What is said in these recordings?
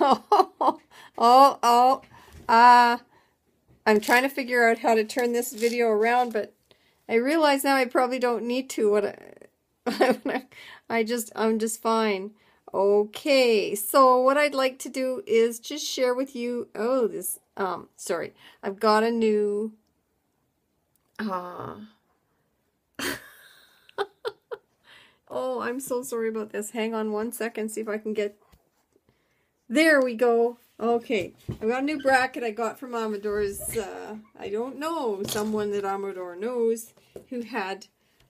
oh, oh, uh, I'm trying to figure out how to turn this video around, but I realize now I probably don't need to. What I, I just, I'm just fine. Okay, so what I'd like to do is just share with you, oh, this, um, sorry, I've got a new, uh, oh, I'm so sorry about this. Hang on one second, see if I can get, there we go. Okay, I've got a new bracket I got from Amador's, uh, I don't know, someone that Amador knows who had,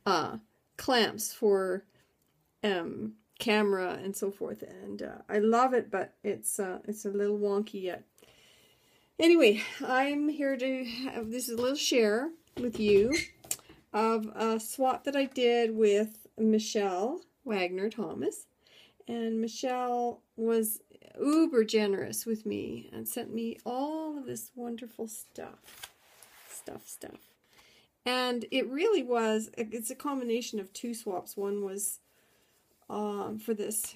uh, clamps for, um, camera and so forth. And uh, I love it, but it's uh, it's a little wonky yet. Anyway, I'm here to have this little share with you of a swap that I did with Michelle Wagner Thomas. And Michelle was uber generous with me and sent me all of this wonderful stuff. Stuff, stuff. And it really was, it's a combination of two swaps. One was um, for this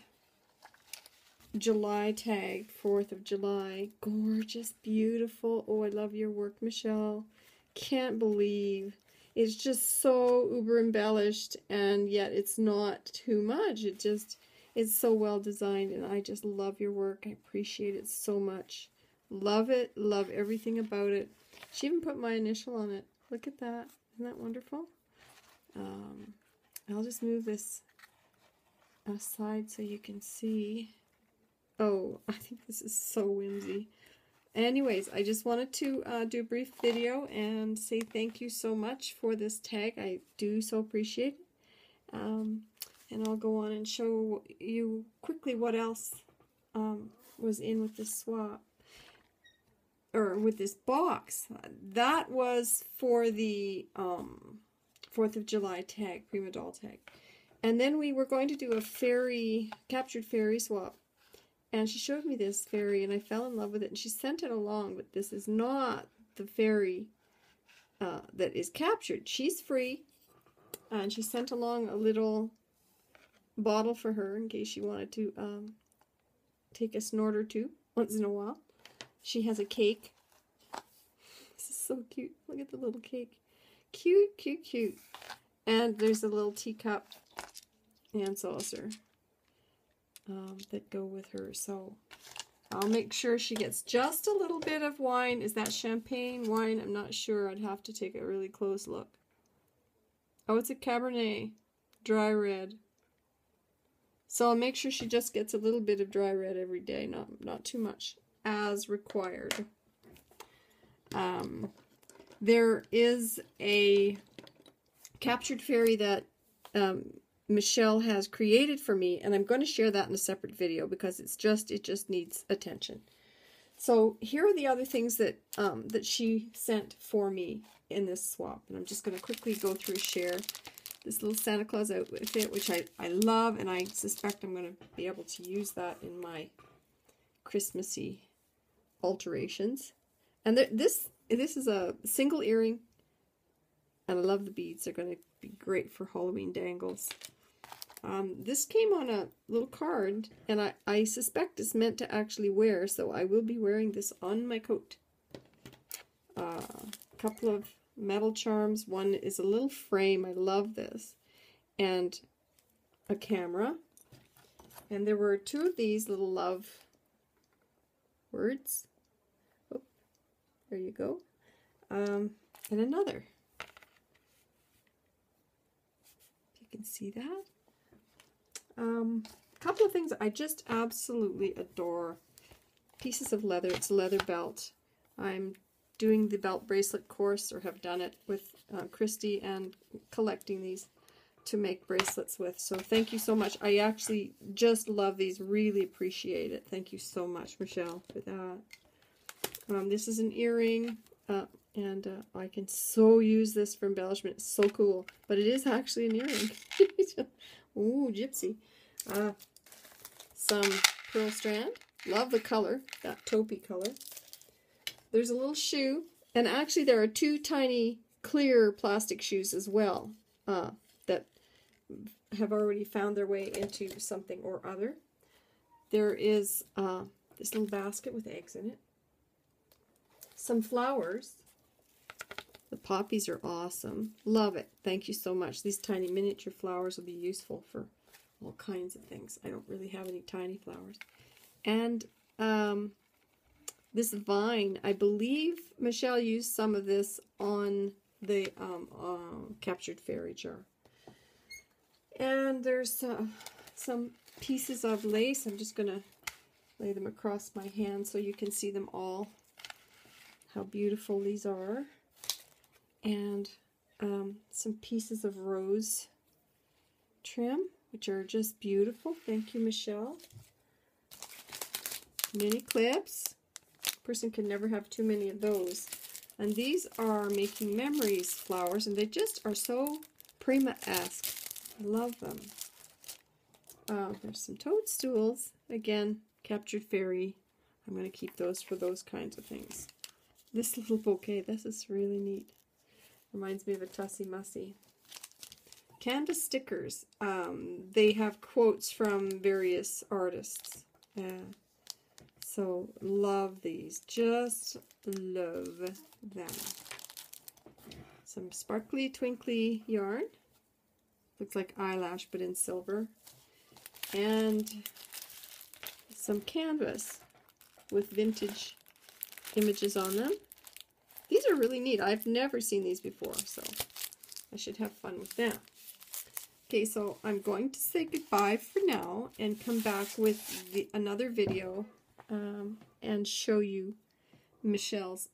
July tag, 4th of July. Gorgeous, beautiful. Oh, I love your work, Michelle. Can't believe. It's just so uber embellished, and yet it's not too much. It just, it's so well designed, and I just love your work. I appreciate it so much. Love it. Love everything about it. She even put my initial on it. Look at that. Isn't that wonderful? Um, I'll just move this aside so you can see. Oh, I think this is so whimsy. Anyways, I just wanted to uh, do a brief video and say thank you so much for this tag. I do so appreciate it. Um, and I'll go on and show you quickly what else um, was in with this swap or with this box. That was for the um, 4th of July tag, Prima Doll tag. And then we were going to do a fairy, captured fairy swap. And she showed me this fairy, and I fell in love with it. And she sent it along, but this is not the fairy uh, that is captured. She's free, and she sent along a little bottle for her in case she wanted to um, take a snort or two once in a while. She has a cake. This is so cute. Look at the little cake. Cute, cute, cute. And there's a little teacup and saucer um, that go with her. So I'll make sure she gets just a little bit of wine. Is that champagne wine? I'm not sure. I'd have to take a really close look. Oh, it's a Cabernet. Dry red. So I'll make sure she just gets a little bit of dry red every day. Not, not too much. As required. Um, there is a captured fairy that um, Michelle has created for me, and I'm going to share that in a separate video because it's just, it just needs attention. So here are the other things that, um, that she sent for me in this swap, and I'm just going to quickly go through share this little Santa Claus outfit, which I, I love, and I suspect I'm going to be able to use that in my Christmassy alterations. And th this this is a single earring, and I love the beads. They're going to be great for Halloween dangles. Um, this came on a little card, and I, I suspect it's meant to actually wear, so I will be wearing this on my coat. A uh, couple of metal charms. One is a little frame. I love this. And a camera. And there were two of these little love words. Oh, there you go. Um, and another. If you can see that. Um, a couple of things I just absolutely adore. Pieces of leather. It's a leather belt. I'm doing the belt bracelet course or have done it with uh, Christy and collecting these to make bracelets with. So thank you so much. I actually just love these. Really appreciate it. Thank you so much, Michelle, for that. Um, this is an earring. Uh, and uh, I can so use this for embellishment. It's so cool. But it is actually an earring. Ooh, gypsy. Uh, some pearl strand. Love the color, that taupey color. There's a little shoe. And actually there are two tiny clear plastic shoes as well uh, that have already found their way into something or other. There is uh, this little basket with eggs in it. Some flowers. The poppies are awesome. Love it. Thank you so much. These tiny miniature flowers will be useful for all kinds of things. I don't really have any tiny flowers. And um, this vine, I believe Michelle used some of this on the um, uh, captured fairy jar. And there's uh, some pieces of lace. I'm just going to lay them across my hand so you can see them all, how beautiful these are. And um, some pieces of rose trim, which are just beautiful. Thank you, Michelle. Mini clips. Person can never have too many of those. And these are Making Memories flowers, and they just are so Prima-esque. I love them. Uh, there's some toadstools. Again, captured fairy. I'm going to keep those for those kinds of things. This little bouquet, this is really neat. Reminds me of a Tussie Mussie. Canvas stickers. Um, they have quotes from various artists. Yeah. So, love these. Just love them. Some sparkly, twinkly yarn. Looks like eyelash, but in silver. And some canvas with vintage images on them. These are really neat. I've never seen these before, so I should have fun with them. Okay, so I'm going to say goodbye for now and come back with the, another video um, and show you Michelle's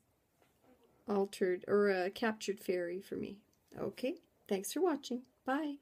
altered or uh, captured fairy for me. Okay, thanks for watching. Bye.